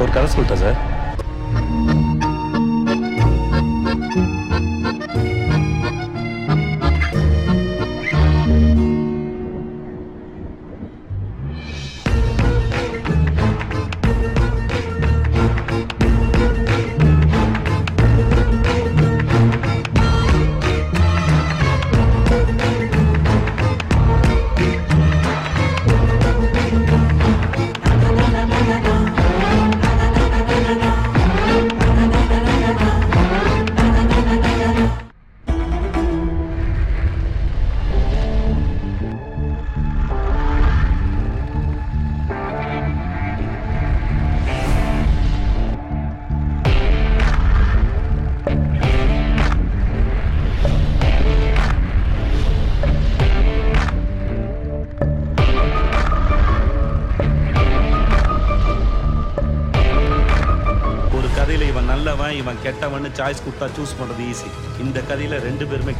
ஒரு கதை சொல்லிட்டேன் சார். கதையில் இவன் நல்லவன் இவன் கெட்டவன்னு சாய்ஸ் கொடுத்தா சூஸ் பண்றது ஈஸி இந்த கதையில் ரெண்டு பேருமே